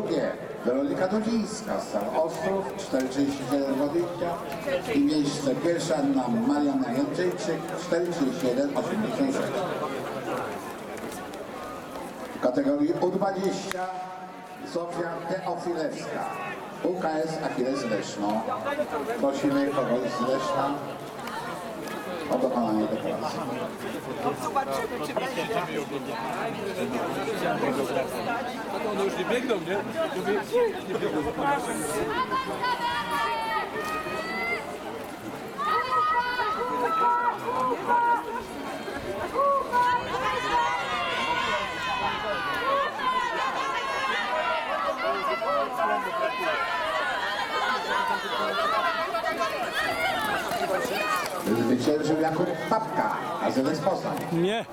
drugie Weronika Dudzińska, Stal Ostrów, 4,37,20 i miejsce pierwsze Anna Mariana Jędrzejczyk, 4,37,86. W kategorii U20 Zofia Teofilewska, UKS Achilles Leszno. Prosimy kogoś z Leszna o dokonanie deklaracji. Zobaczymy, czy będzie. Biegną, nie? Mówię, nie biegną. Zwyciężył Jakub Papka, AZS Poznań. Nie.